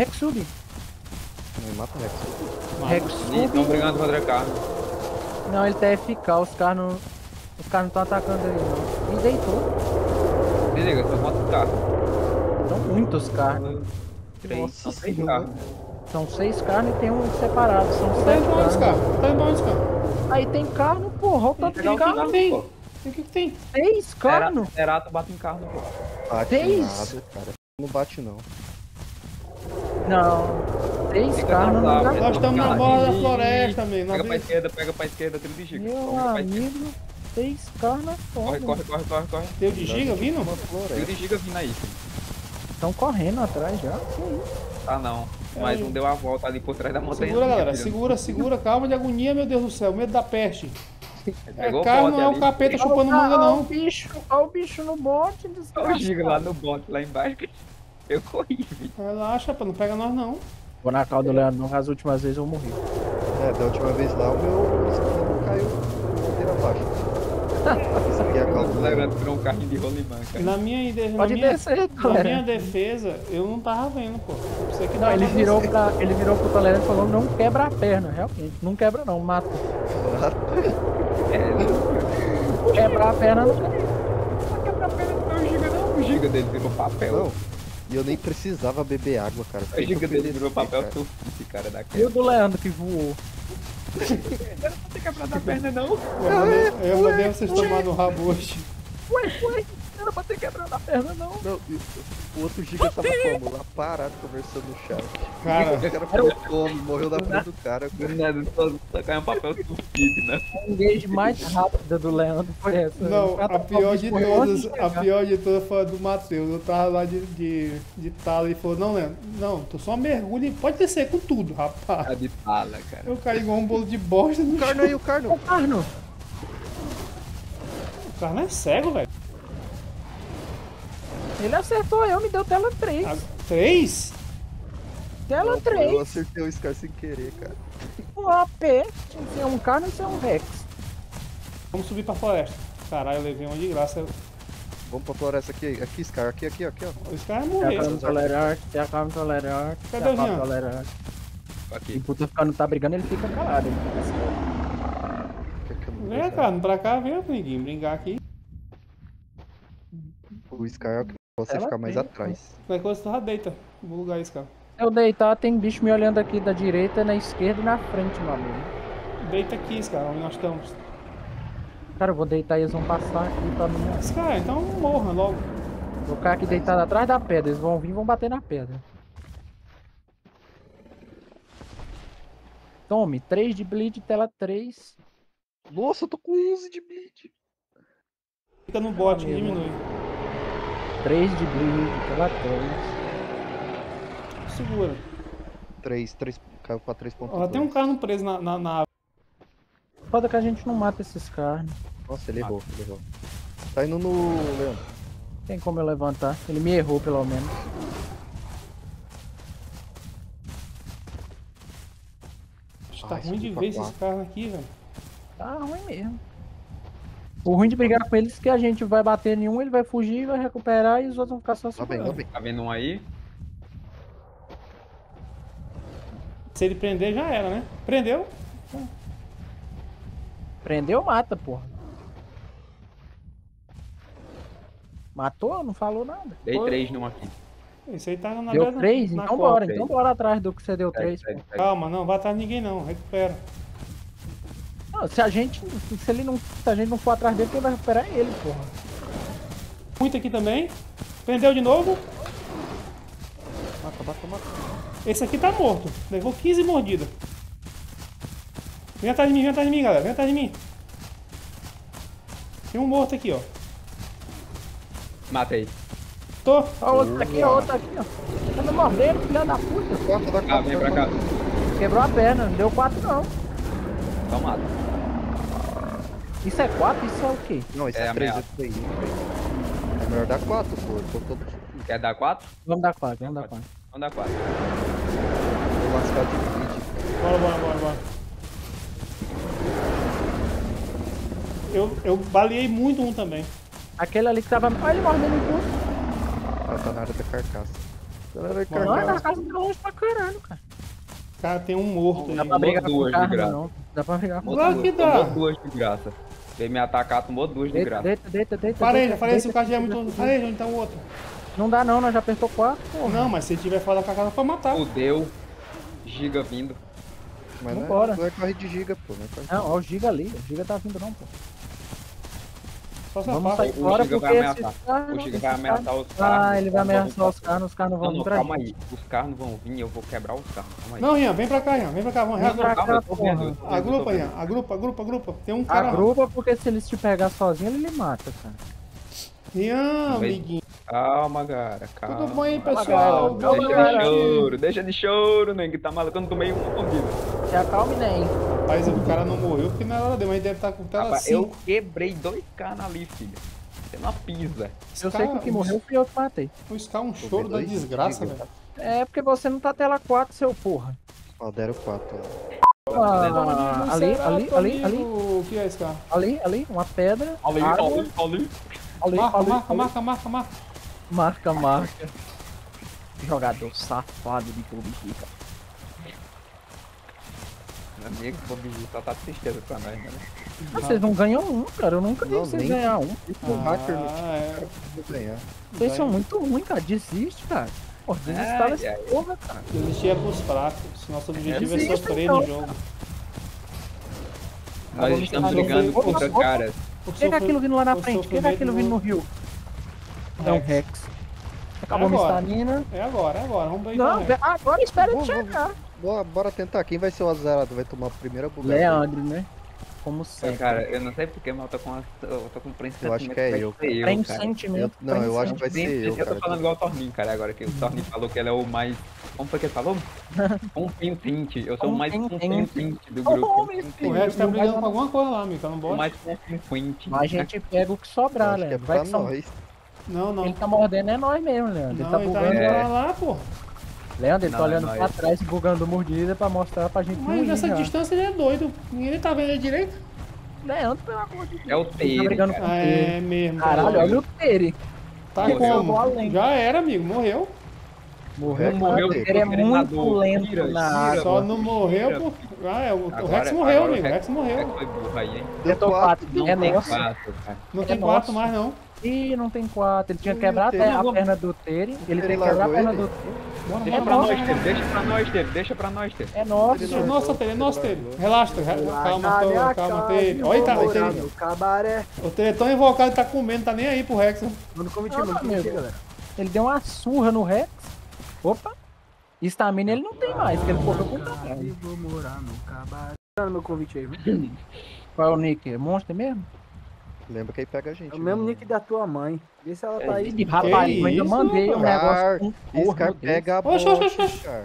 Rex sub. Não, mata o Rex. Rex Ih, Estão sub. brigando contra a carne. Não, ele tá FK, os caras não. Os caras não estão atacando ele não. E deitou. Se liga, só mata o carro. São muitos carnes. Três, Nossa são três Senhora. carros. São seis carnes e tem um separado. São Tá sete cara? Tá indo onde, cara? Aí tem carne, porra. Olha o tanto Pegar de o carne. carro, tem. pô. O que que tem? Seis carnes. Cerato bate em carro, pô. Bate nada, cara. Não bate não. Não. Carnes na não dá. Nós estamos na bola da floresta. Nós Pega pra esquerda, pega pra esquerda, 30 giga. Meu amigo. Carnes é Corre, foda. corre, corre, corre, corre. Deu de giga vindo? Floresta. 30 giga vindo aí. Estão correndo atrás já. Que isso? Tá não. Mas um deu a volta ali por trás da montanha. Segura, galera. Segura, segura. Calma de agonia, meu Deus do céu. Medo da peste. É Pegou o carne, bote não é o ali. capeta chupando Olha manga, o não. bicho, olha o bicho no bote. Olha o giga lá no bote, lá embaixo. Que Eu corri, filho. Relaxa, pá. Não pega nós, não. Vou na calda do Leandro, as últimas vezes eu morri. É, da última vez lá o meu esquino caiu ladeira abaixo. Isso aqui é a O calça. Leandro virou um carrinho de rolimã, cara. Na minha, de- na minha, descer, na minha defesa, eu não tava vendo, pô. Isso aqui Não, ele pra virou, pra, ele virou pro tolerante e falou, não quebra a perna, realmente. Não quebra não, mata. É, Quebrar a perna não quebra. não quebra a perna do meu giga, não. O giga dele virou papel. Não. E eu nem precisava beber água, cara. O giga dele virou papel cara. sulfite, cara, E daquele. o do Leandro que voou. Não tem quebrado a perna, não. Eu mandei, eu vocês tomar no rabo hoje. Ué, ué, era pra ter quebrado a perna não. Não, e o outro giga tava como? Lá parado conversando no chat. Cara, O cara falou como, morreu na frente do cara. Do nada, só, só caiu um papel sulfite, né? A engage mais rápida do Leandro foi essa. não, a pior de todas, a pior de todas foi a do Matheus. Eu tava lá de, de, de tala e falou, não, Leandro, não, tu só mergulha e pode descer com tudo, rapaz. A de tala, cara. Eu caí igual um bolo de bosta no O carno aí, o carno. Ô, Carno, O cara não é cego, velho. Ele acertou eu, me deu tela 3. Ah, Três? Tela Eu 3, acertei o Scar sem querer, cara. um AP, tinha um Carno e um Rex. Vamos subir pra floresta. Caralho, eu levei uma de graça. Vamos pra floresta aqui. Aqui, Scar. Aqui, aqui, aqui, ó. Esse cara vai Tem a calma tolerante, tem a calma tolerante, tem Cadê a o Jean? tolerante. E Aqui. o puta ficando tá brigando, ele fica calado. Ele fica assim. Eu não vou Vem cá, pra cá, vem, ninguém brincar aqui. O Scar é o que você Ela ficar mais tem, atrás. Qualquer coisa, tu já deita. Vou lugar esse cara. Se eu deitar, tem bicho me olhando aqui da direita, na esquerda e na frente, meu amigo. Deita aqui, esse cara, onde nós estamos. Cara, eu vou deitar e eles vão passar aqui pra mim. Esse cara, então morra logo. Vou ficar aqui deitado atrás da pedra, eles vão vir e vão bater na pedra. Tome, 3 de bleed, tela 3. Nossa, eu tô com 11 de bleed. Fica no bote, Amigo. diminui. 3 de bleed, tela 3. Segura. 3, 3, caiu pra 3.2. Ó, tem um carno preso na, na, na Foda que a gente não mata esses carnes. Nossa, ele errou, ele errou. Tá indo no Leandro. Tem como eu levantar. Ele me errou, pelo menos. Tá Ah, ruim de ver esses carros aqui, velho. Tá ruim mesmo. O ruim de brigar com eles é que a gente vai bater em um, ele vai fugir, vai recuperar e os outros vão ficar só lá segurando. vem. Tá vendo um aí? Se ele prender, já era, né? Prendeu? Prendeu, mata, porra. Matou? Não falou nada. Dei Foi. três num aqui. Esse aí tá na Deu três? na Então copa. bora. Então bora atrás do que você deu três. pega, pô. pega. Calma, não vai atrás de ninguém não. Recupera. Não, se a gente. Se ele não. Se a gente não for atrás dele, quem vai recuperar é ele, porra. Muito aqui também. Prendeu de novo. Mata, mata, mata. Esse aqui tá morto. Levou 15 mordidas. Vem atrás de mim, vem atrás de mim, galera. Vem atrás de mim. Tem um morto aqui, ó. Matei. Tô. Ó, outro aqui, ó, outro aqui, ó. Tá me mordendo, filha da puta. Ah, quatro. vem pra cá. Quebrou a perna, não deu quatro não. Então mata. Isso é quatro? Isso é o quê? Não, esse É é, a 3, ameaça. esse daí. É melhor dar 4, pô. Tô todo Quer dar quatro? Vamos dar quatro, vamos dar quatro. Vamos dar quatro. tô lascado de bleed. Bora, bora, bora, bora. Eu, eu baleei muito um também. Aquele ali que tava. Olha ele mordendo em tudo. Ela tá na área da carcaça. Galera, Mano, Não, carcaça. a casa tá longe pra caralho, cara. Cara, tem um morto Dá aí. pra brigar com duas de graça. não. Dá pra brigar com Claro que dá. Duas de graça. Veio me atacar, tomou duas de graça. deita, deita, deita. Já falei, se o já é muito. onde tá o outro? Não dá não, nós já apertou quatro, porra. Não, mas se ele tiver fora da cacada, foi matar. Fudeu. Giga vindo. Mas não Vambora. é, não é corre de giga, pô. Não é corre de Não, ó o Giga ali. O Giga tá vindo não, pô. Só se Vamos sair O fora Giga porque ameaçar. O Giga vai caras- ameaçar os carros. Ah, ele vai ameaçar os carros, os carros não vão vir pra calma aí. Os carros não vão vir, eu vou quebrar os carros. Calma aí. Não, Ian, vem pra cá, Ian. Vem pra cá, vamos. Calma, eu Agrupa, Ian. Agrupa, agrupa, agrupa. Tem um cara. Agrupa porque se eles te pegar sozinho, ele mata, cara. Ian, amiguinho. Calma, cara, calma. Tudo bom aí, Calma, pessoal? Deixa Calma, de galera. choro, deixa de choro, nego. Tá maluco, eu não tomei uma comida. Se acalme, nem. Rapaz, o cara não morreu porque não era hora dele, mas deve estar com tela Rapaz, 5. eu quebrei dois canos ali, filho. Você não pisa. Eu sei que o que morreu fui eu que matei. O Scar é um choro da desgraça, velho. É porque você não tá tela 4, seu porra. Ó, deram 4 lá. Ah, ali, ali, ali, ali, O que é esse cara? ali, ali, uma pedra. Ali, água, ali, ali. ali, Marca, ali, marca, ali. marca, marca, marca. Marca, marca. Jogador safado de clube rica. Amigo, o Bob só tá tristeza pra nós, né? Mas vocês não ganham um, cara. Eu nunca vi Não, vocês nem- ganhar um. O hacker não Ah, é. vou ganhar. Vocês são muito ruins, cara. Desiste, cara. Pô, desinstala Ai, essa porra, cara. Desistir é pros fracos. Nosso objetivo é Desista, sofrer então, no jogo. Nós vamos estamos brigando contra Opa, caras. O O que é sofre- aquilo vindo lá na frente? O que é aquilo vindo no rio? É um Rex. Acabou É minha agora. estamina. É agora, é agora. Vamos ver Não, agora espera ele chegar. Bora, bora tentar. Quem vai ser o azarado? Vai tomar a primeira bugada. Leandro, né? Como sempre. Cara, eu não sei porque, mas eu tô com, uma, eu tô com um Eu acho que é eu, Vai ser Tem cara. sentimento. Eu- não, eu acho que vai ser eu, Eu tô cara. falando igual o Torninho, cara, agora que o Torninho falou que ele é o mais. Como foi que ele falou? Um pintinte. Eu sou o mais um pintinte do grupo. O filho, Rex tá não brigando com alguma coisa lá, amigo. Tá no O bote. mais compintinte. Mas a gente pega o que sobrar, é Leandro. Vai pra que são... nós. Não, não. Ele tá mordendo é nós mesmo, Leandro. Ele Não, tá ele tá bugando. indo É. pra lá, pô. Leandro, ele tá Não, olhando não, pra ele- trás bugando mordida pra mostrar pra gente não Mas ir nessa já. distância ele é doido. Ninguém tá vendo ele direito. Leandro, pelo amor de Deus. É o Ele tá cara. com Ah, ele. é mesmo. Caralho, cara. olha o Tere. Tá como? Além. Já era, amigo. Morreu. Morreu, Não morreu, Ele é porque ele muito lento Tira, na tira. Só não morreu Tira. por. Ah, é. O, o Agora- Rex morreu, amigo. O Rex O morreu. Rex foi burro aí, hein? Deu Tentou 4. quatro. É tem nosso. quatro, cara. Não É tem quatro mais, não. Ih, não tem quatro. Ele tinha quebrado a perna do Tere. Ele Ele tem que quebrar a perna ele? do Tere. Bora, Deixa bora, pra nós, Tere. Deixa pra nós, Tere. Deixa pra nós, Tere. É nosso. Isso, Nossa, Tere, é nosso, Tere. Relaxa, Tere. Calma, Tere, calma, Tere. Olha, tá, o Tere. Cabaré. O Tere é tão invocado, tá comendo, tá nem aí pro Rex. né? Mano, cometi, mano, cometi, galera. Ele deu uma surra no Rex. Opa. Estamina ele não tem mais, porque ele correu com o caralho. E vou morar no cabaré. Tá no meu convite aí, viu? Qual é o nick? É monstro mesmo? Lembra que aí pega a gente. É o mesmo né? nick da tua mãe. Vê se ela tá aí. Ih, rapaz, eu mandei um negócio Deus. pega a bot, cara.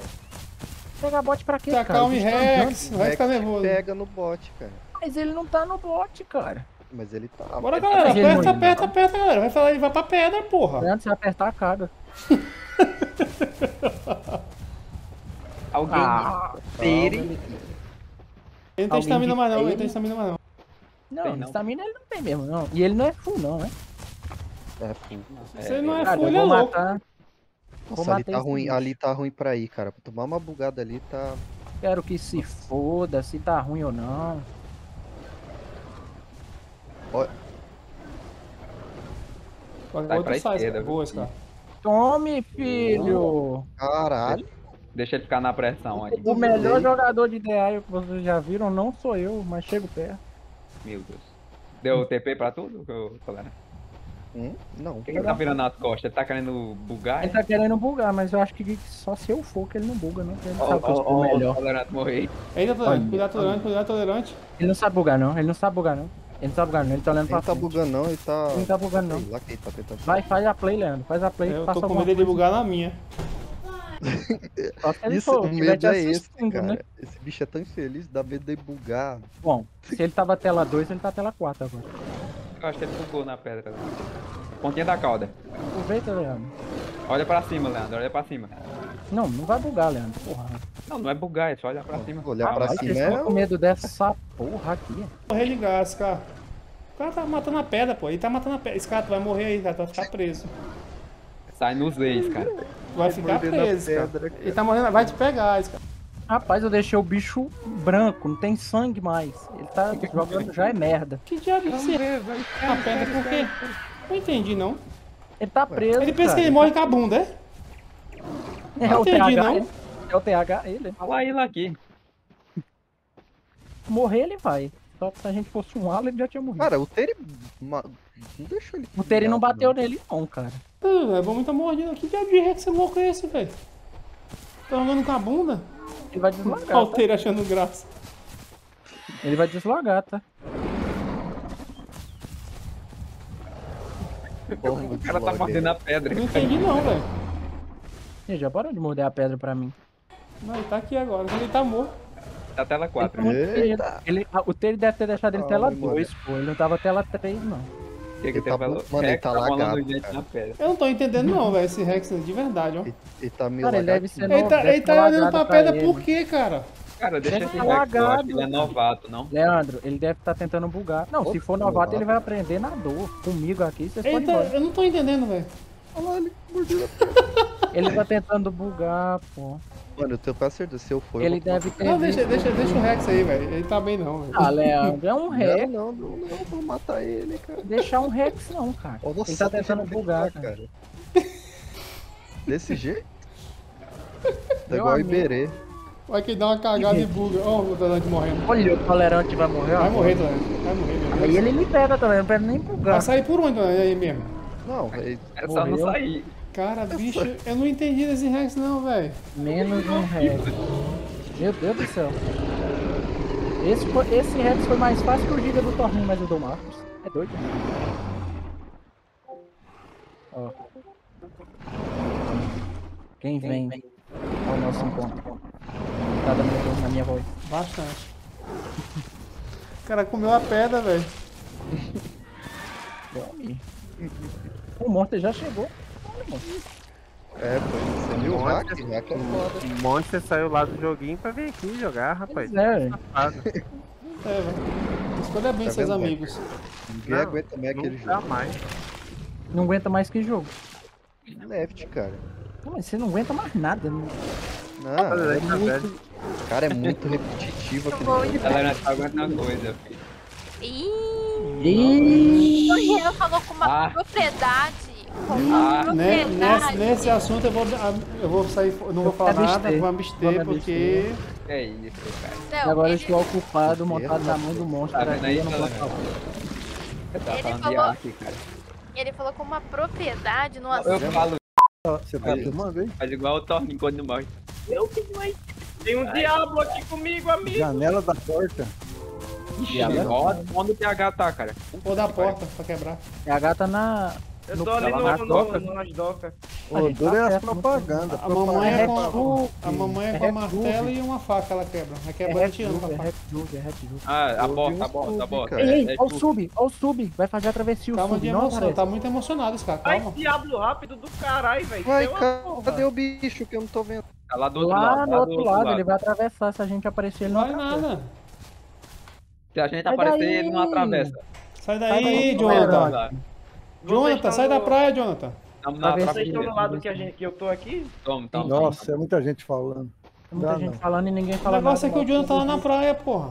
Pegar bot pra quê, Tá cara? Calma, tá Rex. tá Rex nervoso. pega no bot, cara. Mas ele não tá no bot, cara. Mas ele tá. Bora, galera. Aperta, não- aperta, aperta, galera. Vai falar, ele vai pra pedra, porra. Antes de apertar a cara. Alguém. Ah. Ele não tem estamina mais não, ele não tem estamina mais não. Não, Tem não. estamina ele não tem mesmo, não. E ele não é full, não, né? É, full. Se ele não é Cara, full, ele é vou louco. matar. Vou Nossa, ali matar tá ruim, bicho. ali tá ruim pra ir, cara. Pra tomar uma bugada ali tá. Quero que se foda, se tá ruim ou não. Sai outro pra esquerda, boa, viu? esse cara. Tome, filho! Caralho. Deixa ele ficar na pressão aí. O melhor jogador de DI que vocês já viram não sou eu, mas chego perto. Meu Deus. Deu TP pra tudo, galera? Hum? Não. Por que que ele tá virando as costas? Ele tá querendo bugar? Ele tá querendo bugar, mas eu acho que só se eu for que ele não buga, não. porque Ele não Ó, sabe que eu ó, sou o ó, melhor. o tolerante morrer. Eita, tolerante, Olha, cuidado, tolerante, cuidado, tolerante. Ele não sabe bugar, não. Ele não sabe bugar, não. Ele não sabe bugar, não. Ele tá olhando Ele pra tá frente. bugando não, ele tá. Ele não tá bugando, não. Tá tentando. Vai, faz a play, Leandro. Faz a play. Eu tô com medo de bugar na minha. Isso, o medo é esse, assistindo, cara. né? Esse bicho é tão infeliz, dá medo de bugar. Bom, se ele tava tela 2, ele tá tela 4 agora. Eu acho que ele bugou na pedra. Pontinha da cauda. Aproveita, Leandro. Olha pra cima, Leandro. Olha pra cima. Não, não vai bugar, Leandro. Porra. Não, não é bugar, é só olhar pra cima. Olhar pra Caralho, cima é. estão com medo dessa porra aqui. Morrer de gás, cara. O cara tá matando a pedra, pô. Ele tá matando a pedra. Esse cara tu vai morrer aí, cara. Tu vai ficar preso. Sai nos ex, cara. Vai ficar preso, cara. pedra, cara. Ele tá morrendo, vai te pegar, esse cara. Rapaz, eu deixei o bicho branco, não tem sangue mais. Ele tá jogando já é merda. Que diabo que você a pedra por quê? Não entendi, não. Ele tá preso. Ele pensa cara. que ele morre com a bunda, é? É Não o entendi, TH. não. ele- É o TH, ele. Fala ele aqui. Morrer ele vai. Só que se a gente fosse um ala, ele já tinha morrido. Cara, o Terry não deixou ele. o Teri não bateu nele, não, cara. Ah, velho, vamos tá mordendo. Que diabo de Rex louco é esse, velho? Tá jogando com a bunda? Ele vai deslogar. Tá? Palteiro achando graça. Ele vai deslogar, tá? Como O cara tá mordendo a pedra. Não entendi, não, velho. Ele já parou de morder a pedra pra mim. Não, ele tá aqui agora. Ele tá morto. Da tela 4. Muito Eita. Ele, ele- ah, o Teri deve ter deixado ele Ai, tela mano. 2, pô. Ele não tava tela 3, não. Que que Ele tem tá- falou? mano, ele tá rolando lagado, gente cara. na pedra. Eu não tô entendendo, não, velho, esse Rex de verdade, ó. Ele, ele tá meio Cara, ele ser Ele novo. tá, ele tá tá olhando lagado pra pra pedra ele. por quê, cara? Cara, deixa esse tá Rex, lagado, ele é novato, não? Leandro, ele deve estar tentando bugar. Não, se Outro for novato, novato. ele vai aprender na dor. Comigo aqui, vocês Ele podem tá, eu não tô entendendo, velho. Olha lá, ele mordeu a Ele tá tentando bugar, pô. Mano, eu tenho quase certeza, se eu for, Ele eu deve ter. Não, deixa, deixa, deixa o Rex aí, velho. Ele tá bem, não, velho. Ah, Leandro, é um Rex. Não, não, não, não, vou matar ele, cara. Deixar um Rex não, cara. Nossa, ele tá deixa tentando ele bugar, brincar, cara. Desse jeito? Tá Meu igual o. Iberê. Vai que dá uma cagada e buga. Ó, o Donante morrendo. Olha, o tolerante vai morrer, ó. Vai morrer, Donante. Vai morrer, meu Aí Deus. ele me pega também, não pega nem Vai bugar. sair por onde, Donante? Aí mesmo. Não, é, É só não Morreu. sair. Cara, bicho, eu não entendi desse Rex, não, velho. Menos um Rex. Meu Deus do céu. Esse, foi- esse Rex foi mais fácil que o Giga do Torninho, mas o do Marcos. É doido. Ó. Quem vem ao nosso encontro? Tá dando na minha voz. Bastante. O cara comeu a pedra, velho. O Monster já chegou. É, pô, você viu o hack? Hack é foda. Um monte você saiu lá do joguinho pra vir aqui jogar, rapaz. Pois é, velho. É, velho. Escolha bem Tá seus vendo, amigos. Ninguém Não, aguenta mais aquele jogo. mais. não aguenta mais que jogo. Left, cara. Não, mas você não aguenta mais nada. Não. Não, Olha, é tá muito, cara, é muito repetitivo aquele jogo. ir. Ela não tá aguentando coisa, filho. Ih, Ih, o Jean falou com uma Ah. propriedade. Ah. Né, nesse, nesse assunto eu vou, eu vou sair, eu não vou falar nada, vou Vou abster, porque É isso, cara. Não, agora eu ele, estou ocupado, montado na mão do monstro. Tá vendo aqui, aí, eu não posso falar. Tá Ele falando de falou- arte, cara. ele falou com uma propriedade no Eu assunto. falo, Você tá filmando aí? faz igual o Torninho quando morre. Tem um diabo aqui comigo, amigo. Janela da porta. Ixi, ó, onde o TH tá, cara? vou dar a porta pra quebrar. A gata na. Eu No- tô ali no, no, no, nas docas. A O duro tá é as perto, propagandas. A mamãe é com, Reptube. a mamãe é É com a martelo e uma faca ela quebra. Vai É quebrar tirando Red com a é faca. Red é Red Ah, a bota, a bota, a bota. Ei, ei, É, ó o sub, ó o sub. Vai fazer a travessia o Calma sub, de não emoção, aparece. tá muito emocionado esse cara, Ai, calma. diabo rápido do caralho, velho. Vai, cadê o bicho que eu não tô vendo? Tá lá do outro Lá lado. no lá outro do lado, ele vai atravessar. Se a gente aparecer, ele Não não vai nada. Se a gente aparecer, ele não atravessa. Sai daí, Jonathan. Jonathan, estão sai da praia, Jonathan. Talvez Vocês estão travessia. lado que, a gente, que eu tô aqui? Toma, toma. Nossa, é muita gente falando. Tem muita Dá gente não. falando e ninguém O fala negócio é nada. que o Jonathan tá lá na praia, porra.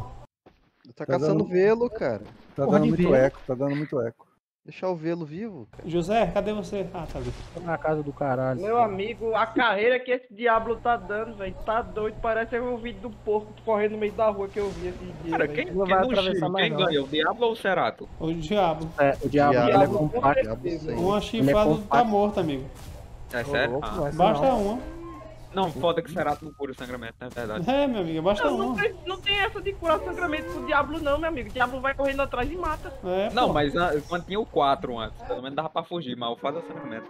Tá Tá caçando dando- velo, cara. Tá Porra dando muito ver. eco, tá dando muito eco. Deixar o velo vivo, cara. José, cadê você? Ah, tá ali. Tô na casa do caralho. Meu amigo, a carreira que esse diabo tá dando, velho, tá doido. Parece o vídeo do porco correndo no meio da rua que eu vi esse dia. Cara, quem, Não quem vai atravessar mais quem não. ganha? O Diablo ou o Cerato? O diabo. É, o diabo, Diabo. ele é Diabo, compacto. Diabo. Uma chifrada tá compacto. morta, amigo. É sério? Ah. Basta uma. Não, foda que Cerato não cura o sangramento, é verdade. É, meu amigo, basta Não, não, uma. tem, não tem essa de curar sangramento com o diabo, não, meu amigo. O diabo vai correndo atrás e mata. É, Não, pô. mas ah, quando tinha o 4 antes, pelo menos dava pra fugir, mas o foda é o sangramento.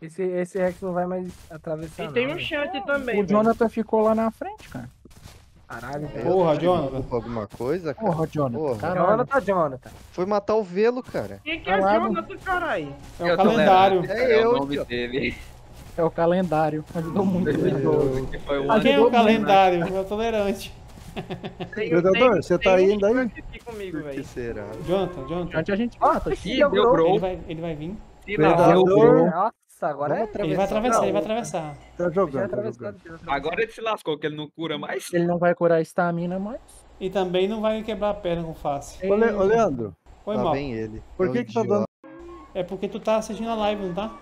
Esse, esse Rex não vai mais atravessar. E tem não, um velho. chante também, O velho. Jonathan ficou lá na frente, cara. Caralho. É, Porra, Jonathan. Alguma coisa, cara? Porra, Jonathan. Porra. Caralho. Jonathan, Jonathan. Foi matar o velo, cara. Quem que é. Jonathan, caralho? É o calendário. lembrando, É É eu, o nome dele. É o calendário. Ajudou muito. né? 2012, que foi o ano Quem é o calendário? É o tolerante. Predador, você tá um indo aí? aqui comigo, velho. será? Jonathan, Jonathan. Antes a gente mata. Ih, deu grow. Ele vai, ele vai vir. Se. Predador. Nossa agora é. Ele vai atravessar, Não, ele vai atravessar. Tá jogando, tá jogando. Agora ele se lascou, que ele não cura mais. Ele não vai curar a estamina mais. E também não vai quebrar a perna com fácil. Ô, Le- ô, Leandro, Foi Lá mal. vem ele. por É que que tá dando... É porque tu tá assistindo a live, não tá?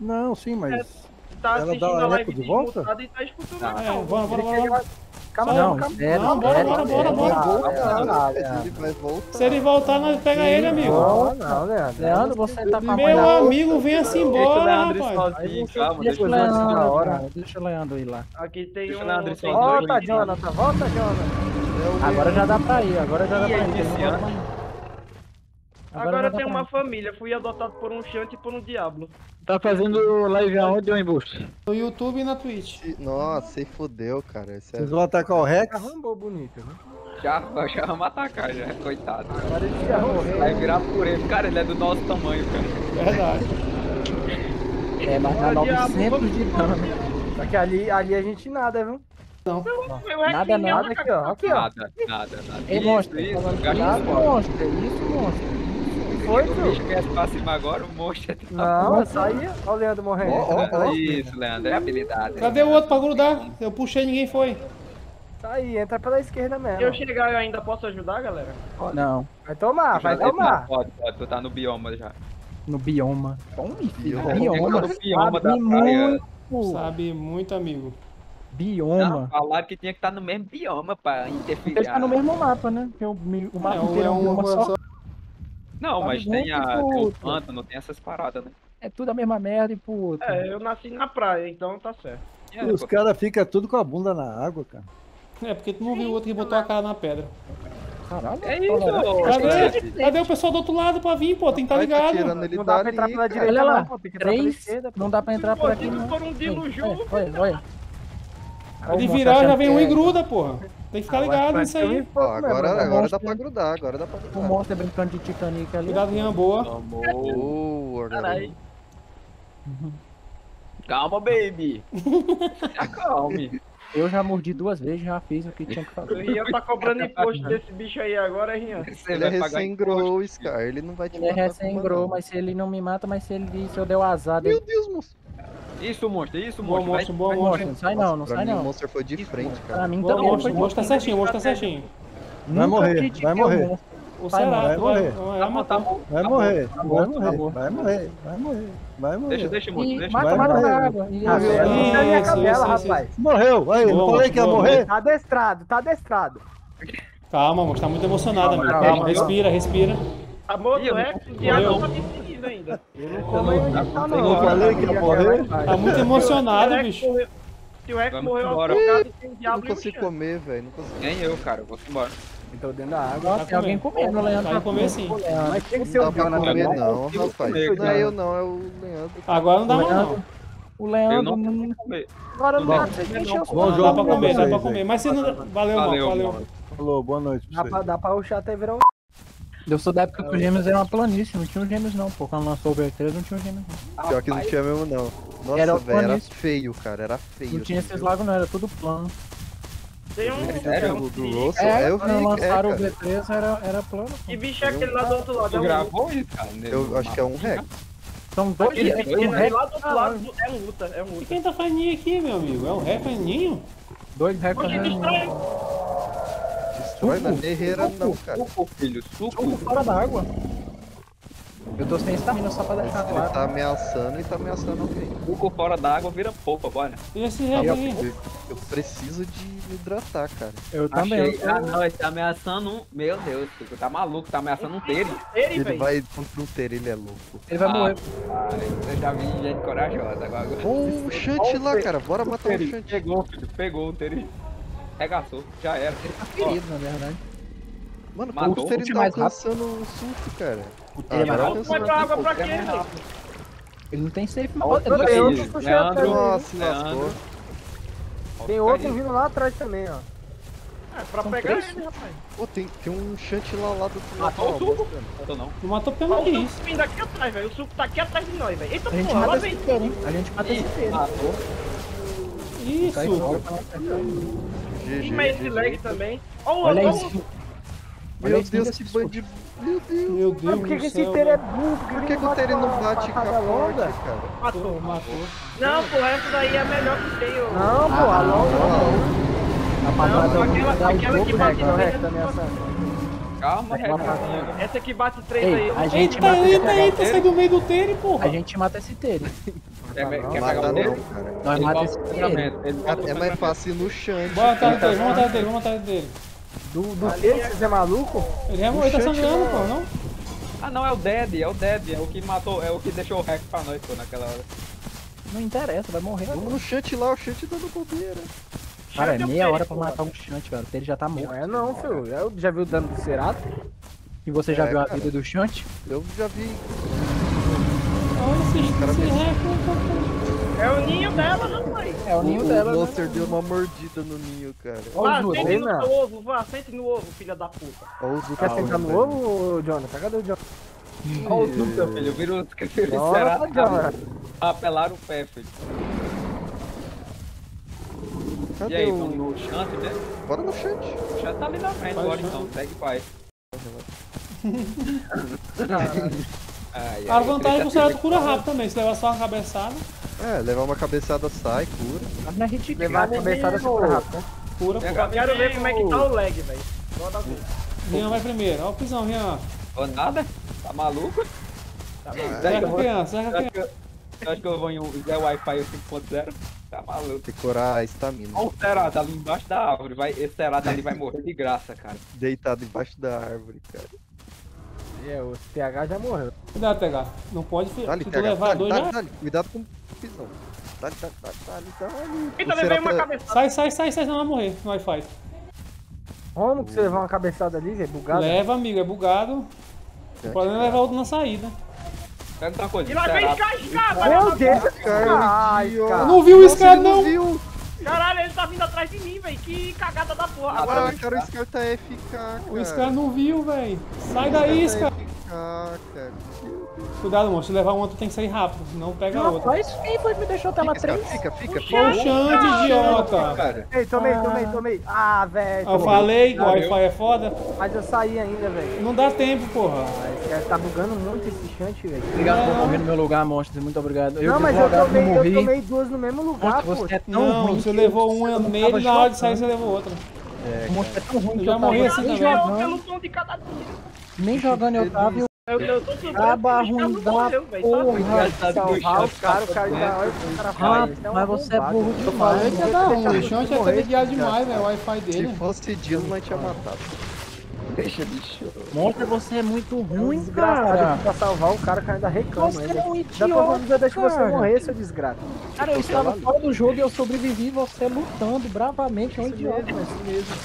Não, sim, mas... Tá Ela assistindo dá a live de volta? e tá escutando. Ah, é, bora, bora, bora. bora. Calma, Não, não, calma. Não, bora, bora, bora, bora. Não, não. Se ele voltar, nós pega ele, amigo. Não, não, Leandro. Leandro, você tá com a mãe Meu amigo, vem assim embora, Leandro rapaz. Deixa o Leandro, na hora. deixa o Leandro ir lá. Aqui tem um. Volta, Jonathan, volta, Jonathan. Agora já dá pra ir, agora já dá pra ir. Não não. Agora já eu tenho uma família. Fui adotado por um Shunt e por um Diablo. Tá fazendo live aonde, ô embuste? No YouTube e na Twitch. Nossa, se fudeu, cara. Esse é... Vocês vão atacar o Rex? Arrombou bonito, né? Já, já vamos atacar, já, coitado. Agora ele já morreu. Vai virar purê. Cara, ele é do nosso tamanho, cara. Verdade. É, mas dá Olha, 900 diabo, de dano. Só que ali, ali a gente nada, viu? Foi o Nada, nada. Aqui, ó. Aqui, ó. Nada, nada, nada. Monstro, isso, falando isso, monstro, isso, monstro. Foi, O tio? bicho quer pra cima agora, o monstro é Não, só aí. Olha o Leandro morrendo. Ó, ó, ó. Isso, Leandro, é habilidade. Cadê o outro pra grudar? Eu puxei e ninguém foi. Tá aí, entra pela esquerda Se mesmo. eu chegar, eu ainda posso ajudar, galera? Não, Vai tomar, vai tomar. Pode, pode, tu tá no bioma já. no bioma. Filho, Bioma. bioma. No bioma da Sabe praia. muito. Sabe muito, amigo. Não, Bioma. falaram que tinha que estar no mesmo bioma pra interferir. Ele tá no mesmo mapa, né? Porque o, o mapa É, um- inteiro é é um um- bioma só. Não, Sabe mas tem, a, muito, tem os puto. pântanos, tem essas paradas, né? É tudo a mesma merda e puta. É, eu nasci na praia, então tá certo. É, Os caras ficam tudo com a bunda na água, cara. É porque tu não viu o outro que botou a cara na pedra. Caralho. É isso, Cadê? Cadê o pessoal do outro lado pra vir, pô? Tem que tá tá ligado. tirando ele Não dá pra entrar pela direita, Olha lá, não, pô. Tem que entrar pela Três, esquerda. pô. não dá pra entrar por aqui, não. for um dilúvio, Olha, olha, olha. Ele o virar, já vem um e gruda, porra. Tem que ficar ligado nisso aí. Ó, agora, mesmo, agora mostra. dá pra grudar, agora dá pra é- O grudar. monstro é brincando de Titanic ali. Cuidado, Rian, boa. Boa, garoto. Caralho. Calma, baby. Acalme. Eu já mordi duas vezes, já fiz o que tinha que O fazer. Rian tá cobrando imposto desse bicho aí agora, Rian. Você Ele é vai pagar recém-grow, Scar. Ele não vai te Ele é matar. recém-grow, mas se ele não me mata, mas se ele se eu der o azar dele. Meu Deus, moço. Isso, monstro, isso, Boa, monstro. monstro, boa, monstro. monstro, não sai não, não Pra sai mim, o não. Monster foi de frente, Pra cara. mim Boa, também monstro. O monstro tá certinho, o monstro tá certinho. Vai morrer, vai morrer. monstro. O Vai, morrer. vai Tá matar. tá tá morrer, tá vai tá morrer, vai morrer, vai morrer, vai morrer. Deixa, deixa, monstro, E deixa. mata, vai mata morrer. na água. Aí, velho, Isso, não tá minha isso, rapaz. Morreu, aí, não falei que ia morrer? Tá adestrado, tá adestrado. Calma, monstro, tá muito emocionado, amigo. calma, Calma, calma. respira, respira. Amor Ih, eu do não o tá ainda. Eu não como tá, não. Eu falei que ia morrer. Tá muito emocionado, o bicho. Se o Rex morreu tem o Eu não o consigo comer, velho. Não consigo. Nem eu, cara, eu vou embora. Tô dentro da água. Tem alguém comendo, Leandro. Vai comer sim. Mas tem que ser Não o né? não, consigo rapaz. Não é eu, não. É o Leandro. Agora não dá mais, não. O Eu Leandro não não. comer. Agora não dá pra encher o Bom saco. jogo Dá pra comer, dá pra comer. Mas você não. Valeu, mano. Valeu. Falou, boa noite Dá pra dá pra ruxar até virar um. Eu sou da época que os gêmeos eram uma planície, não tinha os gêmeos não, pô. Quando lançou o V3 não tinha os gêmeos não. Pior que não tinha mesmo, não. Nossa, Era o velho, era feio, cara. Era feio. Não tinha assim, esses viu? lagos não, era tudo plano. Tem um. Sério? Do, do Russell, É, é, eu vi. quando É, lançaram o cara. V3 era, era plano. pô. Que bicho é aquele lá do outro lado? É Tu um gravou isso, cara? Eu acho que é um Rex. São dois, Aquele é, pequeno um rec, lá do outro lado é um luta, é um E quem tá fazendo aqui, meu amigo? É o rap Aninho? dois recordes. Destrói na guerreira, não, cara. Suco, filho, suco. Suco fora da água. Eu tô sem estamina só pra deixar Ele claro. tá ameaçando e tá ameaçando alguém. Suco fora da água vira polpa, bora. E esse rap Eu, aí? eu preciso de me hidratar, cara. Eu também. Achei. Ah, não, ele tá ameaçando um. Meu Deus, Suco, tá maluco, tá ameaçando um dele. Ele, Ele vai contra um ter, ele é louco. Ele vai morrer. Eu já vi gente corajosa agora. Ô, o Shunt lá, cara. Bora matar o Ele Shunt. pegou, filho, pegou o Teri. Regaçou, já era. Ele tá ferido, na verdade. Mano, Matou o que ele tá alcançando o surf, cara? Ah, Ele é rápido. Vai pra água pra quê, É velho? Ele não tem safe, mas. Outro Dois- tem outro Leandro, puxando atrás. Nossa, lascou. Tem outro vindo lá atrás também, ó. É, pra pegar ele, rapaz. Pô, tem, tem um Shunt lá lá do outro lado. Matou o suco? Matou não. Não matou pelo o que suco vindo aqui atrás, velho. O suco tá aqui atrás de nós, velho. Eita A gente porra, lá mata vem. A gente mata esse inteiro. Matou. Isso. Não. GG, Mas esse lag também. Ó o Olha outro, ó o isso. Meu Olha Deus, que bando de Meu Deus. Meu Deus Mas por que, que esse inteiro é burro? Por que, que o Tere não bate com a cara? Matou. Matou. Não, pô, essa daí é a melhor que tem, ô. Não, pô, Ah, a LOL não, não. Rapaziada, Não, eu vou aquela- aquela que bate cara? O três- resto da minha. Calma, Rex. Essa que bate três Ei, aí. a gente Eita, mata eita, eita, Tere. sai do meio do Tere, porra. A gente mata esse Tere. Quer, quer pegar Mata o não, dele? cara. Nós Ele mata esse ele Cara, é mais fácil no chante. Bora atrás dele, vamos atrás dele, vamos atrás dele. Do, do que? Vocês é maluco? Ele, é, ele tá sangrando, não. pô, não? Ah não, é o Dead, é o Dead, é o que matou, é o que deixou o Rex pra nós, pô, naquela hora. Não interessa, vai morrer agora. Vamos no chante lá, o chante dando bobeira. Cara, é Chante meia hora pra matar um chante, velho. O Tere já tá Não morto. é não, filho. Eu já viu o dano do Cerato? E você já É, viu a cara. vida do chante? Eu já vi. Olha esse, esse mesmo. reco. É o ninho dela, não, pai. É o ninho o dela, né? Monster deu uma mordida no ninho, cara. Olha Vá, o sente no ovo, vá, sente no ovo, filha da puta. Olha os Quer sentar no ovo, Jonathan? Cadê o Jonathan? Olha o Zuta, filho, o Bora, Será. Apelaram o pé, filho. E Cadê aí, o... vamos no chante, né? Bora no chante. O chante tá ali na frente, bora chante. então, segue pai. Ai, A ai, vantagem é que o Cerato cura rápido também. Se levar só uma cabeçada, É, levar uma cabeçada sai, cura. Mas não é hit Levar a cabeçada super rápido, né? cura, pô. É, Eu quero ver como é que tá o lag, velho. Ver. Rian vai primeiro. Olha o pisão, Rian. Ô, nada? Tá maluco? Tá maluco? Cerca a criança, cerca a Eu acho criança. que eu- eu acho que eu vou em um Zé Wi-Fi 5.0. Tá maluco. Tem que curar a estamina. Olha o Cerado ali embaixo da árvore. Vai, esse Cerado ali vai morrer de graça, cara. Deitado embaixo da árvore, cara. É, o TH já morreu. Cuidado, pegar. Não pode. fi- Dá-lhe, Se tu pega. levar Dá-lhe, dois, dá-lhe, já. dá-lhe. Cuidado com pisão. Dá-lhe, dá-lhe, dá-lhe, dá-lhe, dá-lhe. Eita, O levei uma cabeçada. Sai, sai, sai, sai, senão vai morrer no Wi-Fi. Como que você levar uma cabeçada ali, velho? Bugado? Leva, amigo, é bugado. O problema é levar outro na saída. Pega uma coisa. E lá vem. Sky, Meu Deus! Cara, Ai, idiota. cara. Não viu o Scar, não. viu. Caralho, ele tá vindo atrás de mim, velho. Que cagada da porra. Agora Ah, cara, o Scar tá FK, cara. O Scar não viu, velho. Sai daí, Scar tá FK, cara. Cuidado, moço. Se levar um outro tem que sair rápido, senão pega outro. Rapaz, quem foi que me deixou tela Fica, 3? fica, fica, fica. Xande, idiota. Cara, Ei, tomei, tomei, tomei. Ah, velho. Eu falei que o Wi-Fi é foda. Mas eu saí ainda, velho. Não dá tempo, porra. Ah, esse cara tá bugando muito esse chante, velho. Obrigado por morrer no meu lugar, monstro. Muito obrigado. Eu Não, mas eu tomei, não eu morri. tomei duas no mesmo lugar, pô. é tão Não, ruim. você que levou eu nele tava na hora de sair você levou outra. O monstro é tão ruim Eu que já eu tava morri assim nem também. pelo tom de cada. Nem jogando eu tava e o Eu, eu tô surpreso. Caba que o Sky ruim da tá porra. o Salvar o chante cara, o tá cara fazendo. olha pro cara Ah, fala, "Esse um mas você é arrombado." burro ia dar ruim. O é morrer, teleguiado cara. demais, velho. O Wi-Fi Se dele. fosse Dino, nós tinha matado. Deixa de chorar. Monstro, você é muito É um ruim, desgraçado cara. pra salvar o cara, cara ainda reclama. Você ainda. é um Já tô idiota, falando, deixa você morrer, seu desgraça. Cara, eu estava fora do jogo e eu sobrevivi você lutando bravamente. É um idiota. mesmo, isso mesmo.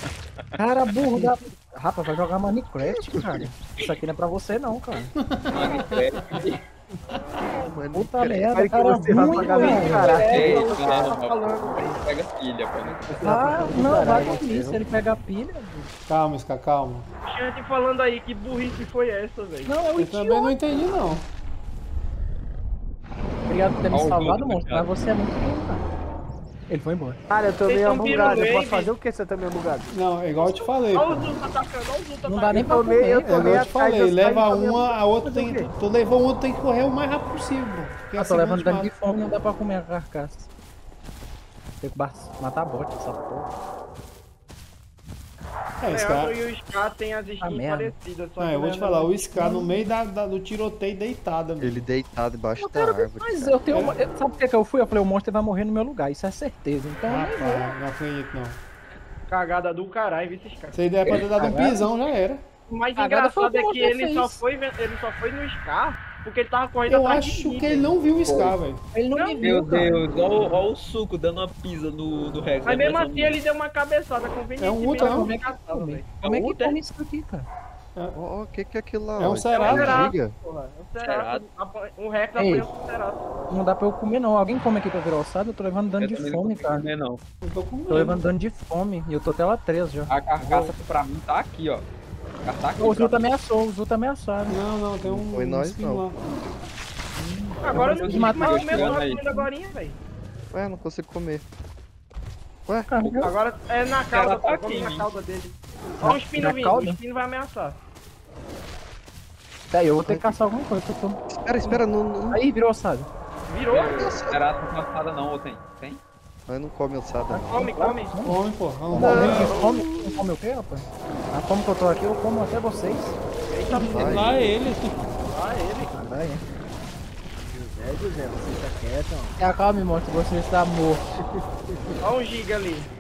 Cara, burro da... Rapaz, vai jogar Minecraft, cara. Isso aqui não é pra você não, cara. Minecraft. Mano, Puta cara, merda, cara você ruim, velho. cara. É, você tá. Pega pilha, pô. Ah, não, vai Caralho, dormir. Se ele pegar pilha... Calma, Scar, calma. Xande falando aí, que burrice foi essa, velho? Não, é o Eu também não idiota. entendi, não. Obrigado por ter me salvado, monstro. Mas você é muito bom, cara. Ele foi embora. Cara, eu tô Vocês meio bugado. Eu posso fazer o que se eu tô meio bugado? Não, é igual eu te falei. Olha o Zuta atacando, olha o Zuta Não dá nem atacando. pra comer. eu É eu te falei. Leva uma, a outra tem. Tu levou um, tem que correr o mais rápido possível. assim tô levando mata. de fome e não dá pra comer a carcaça. Tem que matar a bot, essa porra. É, O Scar. Leandro e o Scar tem as skins merda. parecidas. Só Ah, que eu vou te Leandro falar, não- o Scar no meio da, da- do tiroteio deitada, meu. Ele deitado embaixo Eu da quero árvore. mais. cara. Eu tenho uma... eu- Sabe por que eu fui? Eu falei, o monstro vai morrer no meu lugar. Isso é certeza. Então eu nem vou. Rapaz, não acredito não. Cagada do caralho, viu esses caras. Se a ideia pra ter dado um pisão, já era. O engraçado é que ele só, foi, ele só foi no Scar porque ele tava correndo Eu atrás de acho mim, que ele não viu o Scar, velho. Ele não, Não, me Meu viu, cara. Deus, olha, olha o suco dando uma pisa no, no Rex. Mas mesmo assim ele deu uma cabeçada conveniente. É um Ultra, não? Como é que come? velho. Como é que come isso aqui, cara? Ó, ó, o que que é aquilo lá? É um ó? Cerado. Cerado. Giga? Porra, o Cerato, o Rex apanhou o Cerato. Não dá pra eu comer, não. Alguém come aqui pra virar ossado? Eu tô levando dano Eu de fome, cara. comer, não. Eu tô com Tô levando dano de fome. E eu tô tela 13 já. A carcaça pra mim tá aqui, ó. A carcaça aqui. O Zuta ameaçou, o Zuta ameaçou. Não, não, tem um. Foi nós, não. lá. Agora eu não matar comer o aí. bagulho agorinha, velho. Ué, não consigo comer. Agora é na cauda, cara tá aqui, na cauda dele. Ó o espino Na vindo, o espino vai ameaçar. Tá, eu vou ter que caçar alguma coisa. tô- Espera, espera, não, não, Aí, virou ossado. Virou? Será que não não, ou tem? Tem? Mas não come ossada. Come, come. Come, pô. Vamos Não, não come, não come o quê, rapaz? A fome que eu tô aqui, eu como até vocês. Eita, Vai. Lá ele. Caralho. José, José, você está quieto, ó. Se acalme, monstro, você está morto. Olha um giga ali.